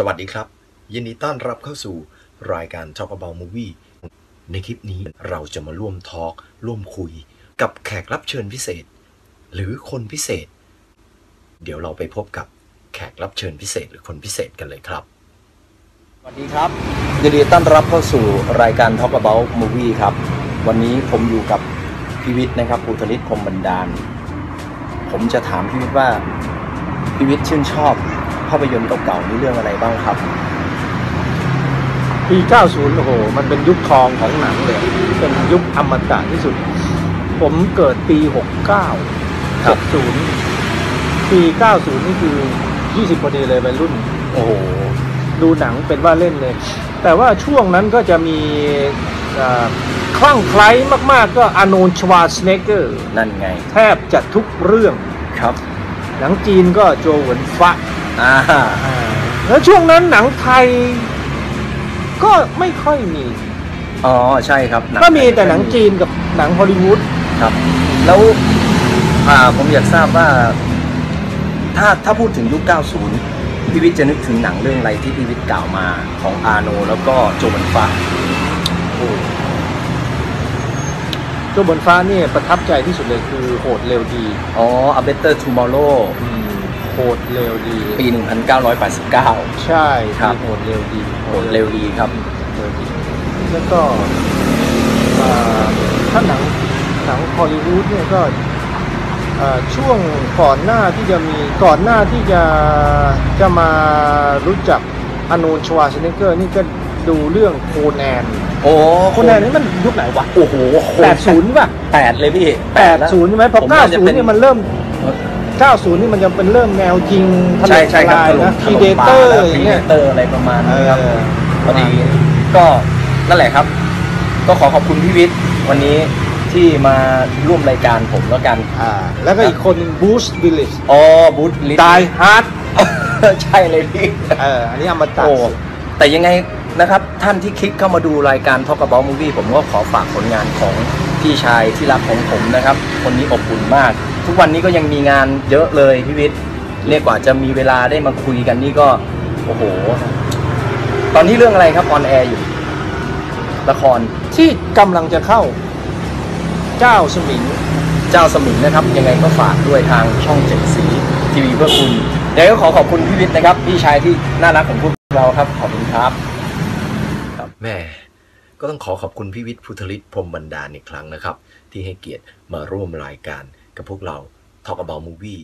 สวัสดีครับ ยินดีต้อนรับเข้าสู่รายการ Talk About Movie ในคลิปนี้เราจะมาร่วมทอล์กร่วมคุย กับแขกรับเชิญพิเศษ หรือคนพิเศษ เดี๋ยวเราไปพบกับแขกรับเชิญพิเศษหรือคนพิเศษกันเลยครับ สวัสดีครับยินดีต้อนรับเข้าสู่รายการ Talk About Movie ครับ วันนี้ผมอยู่กับพิวิทย์นะครับภูธลิตคมบันดาล ผมจะถามพิวิทย์ว่าพิวิทย์ชื่นชอบ ภาพยนตร์เก่าๆนี่เรื่องอะไรบ้างครับ ปี 90 โอ้โห มันเป็นยุคทองของหนังเลย เป็นยุคอมตะที่สุด ผมเกิดปี 69 ครับ 70 ปี 90 นี่คือ 20พอดีเลยวัยรุ่น โอ้โห ดูหนังเป็นว่าเล่นเลย แต่ว่าช่วงนั้นก็จะมีเอ่อคลั่งไคล้มาก ๆ ก็อาโนนชวาสเนเกอร์ นั่นไง แทบจะทุกเรื่อง ครับ หนังจีนก็โจเหวินฟะ อ่าแล้วช่วงนั้นหนังไทย ก็ไม่ค่อยมี อ๋อใช่ครับหนังก็มีแต่หนังจีนกับหนังฮอลลีวูดครับ แล้วอ่าผมอยากทราบว่า ถ้าถ้าพูดถึงยุค 90พิวิทย์จะนึกถึงหนังเรื่องอะไรที่พิวิทย์กล่าวมาของอาโน แล้วก็โจบันฟ้าเจ้าบนฟ้านี่ประทับใจที่สุดเลยคือโหดเร็วดี อ๋อ A Better Tomorrow โหดเร็วดี ปี 1989 ใช่ครับ โหดเร็วดีโหดเร็วดีครับ เร็วดีแล้วก็อ่าถ้าหนังหนังฮอลลีวูดเนี่ยก็อ่าช่วงก่อนหน้าที่จะมีก่อนหน้าที่จะจะมารู้จักอานูนชวาชเนเกอร์นี่ก็ดูเรื่องโคแนนโอ้โคแนนนี่มันยุคไหนวะ โอ้โหแปดศูนย์ป่ะแปดเลยพี่แปดศูนย์ใช่ไหมพอผมเก้าว่าจะศูนเป็นย์นี่มันเริ่ม เก้าศูนย์นี่มันจะเป็นเริ่มแนวยิงถใช่ล่มใช่ทครับลายนะถพีล่มเดป่าเตอร์แล้วอย่างพีเงี้เดยเตอร์อะไรประมาณนี้ครับเออ พอดีก็นั่นแหละครับ ก็ขอขอบคุณพี่วิทย์วันนี้ที่มาร่วมรายการผมแล้วกันอ่าแล้วก็อีกคนหนึ่งบรูซ วิลลิสอ๋อบรูซ Die Hard ใช่เลยพี่ เอออันนี้อมตะโอ้แต่ยังไงนะครับ ท่านที่คลิกเข้ามาดูรายการ Talk About Movie ผมก็ขอฝากผลงานของ พี่ชายที่รักของผมนะครับ คนนี้อบอุ่นมาก ทุกวันนี้ก็ยังมีงานเยอะเลยพี่วิทย์เรียกว่าจะมีเวลาได้มาคุยกันนี่ก็โอ้โห ตอนนี้เรื่องอะไรครับ on air อยู่ ละครที่กำลังจะเข้า เจ้าสมิงเจ้าสมิงนะครับ ยังไงก็ฝากด้วยทางช่องเจ็ดสีทีวีเพื่อคุณยังไงก็ขอขอบคุณพี่วิทย์นะครับ พี่ชายที่น่ารักของพวกเราครับขอบคุณครับแม่ ก็ต้องขอขอบคุณพี่วิทย์พุทธลิตพรมบรรดาอีกครั้งนะครับ ที่ให้เกียรติมาร่วมรายการกับพวกเรา Talk About Movie